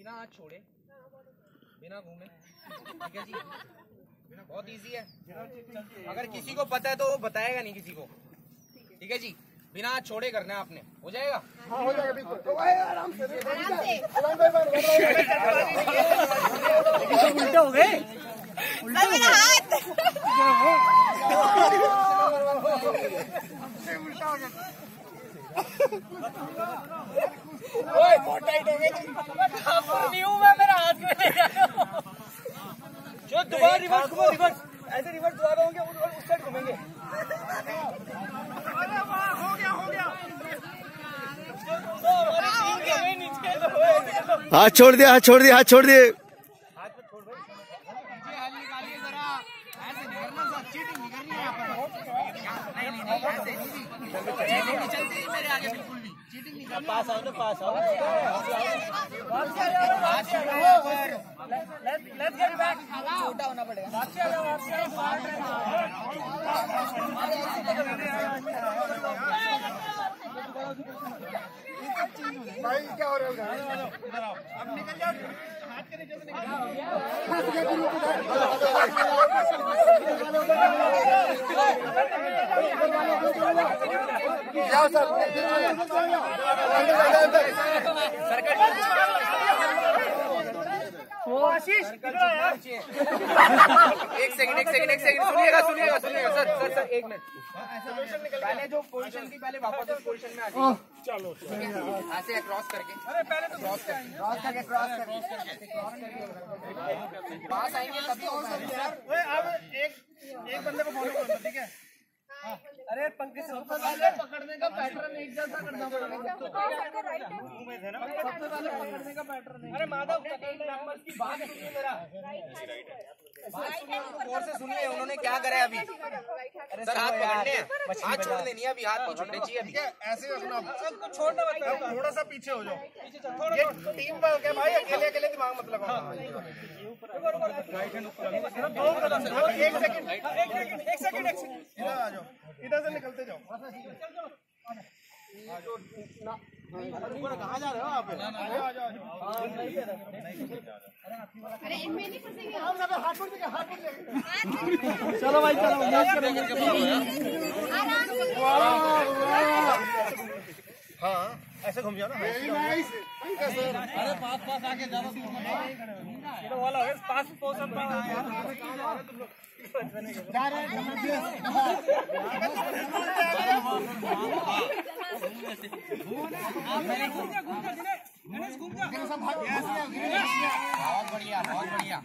बिना हाथ छोड़े बिना घूमे ठीक है जी? बहुत इजी है। अगर किसी को पता है तो वो बताएगा नहीं किसी को। ठीक है जी? बिना हाथ छोड़े करना है आपने। हो जाएगा? हाँ हो जाएगा बिल्कुल। तो भाई आराम से आराम से। उल्टे हो गए? सर मेरा हाथ। ओए बहुत टाइट हो गई न्यू में मेरा हाथ में। ले जाओ जो दोबारा रिवर्स घुमो रिवर्स ऐसे रिवर्स दोबारा होंगे उस उस साइड घूमेंगे। हाथ छोड़ दिया हाथ छोड़ दिया हाथ छोड़ दिए पास आओ तो पास आओ छोटा होना पड़ेगा भाई क्या हो रहा है क्या सर। एक सेकंड एक सेकंड एक सेकंड सुनिएगा सुनिएगा सुनिएगा। सर सर सर एक मिनट पहले जो पोजीशन थी पहले वापस उस पोजीशन में आ जाइए चलो ऐसे क्रॉस करके। अरे पहले तो क्रॉस करके। क्रॉस करके क्रॉस करके। पास आएँगे तभी होगा अरे पंकज सबसे पहले पकड़ने का पैटर्न एक जैसा करना पड़ेगा। सबसे पहले पकड़ने का पैटर्न अरे माधव नंबर की बात सुनिए मेरा। गौर से सुनिए उन्होंने क्या करा है अभी? सर हाथ पकड़ने। हैं हाथ छोड़ देनी है अभी हाथ नहीं छोड़ने चाहिए अभी ऐसे रखना सबको छोड़ना मत थोड़ा सा पीछे हो जाओ। ये टीम वर्क है भाई अकेले अकेले दिमाग मत लगाओ। एक सेकंड एक सेकंड एक सेकंड। इधर आ जाओ इधर से निकलते जाओ। कहाँ जा रहे हो आप आ जाओ आ जाओ अरे इनमें नहीं फंसेंगे हाथ छोड़ दीजिए हाथ छोड़ चलो भाई चलो करेंगे हाँ ऐसे घूम जाओ ना अरे पास पास आके ज़्यादा वाला है पास जा रहे हैं। बहुत बढ़िया बहुत बढ़िया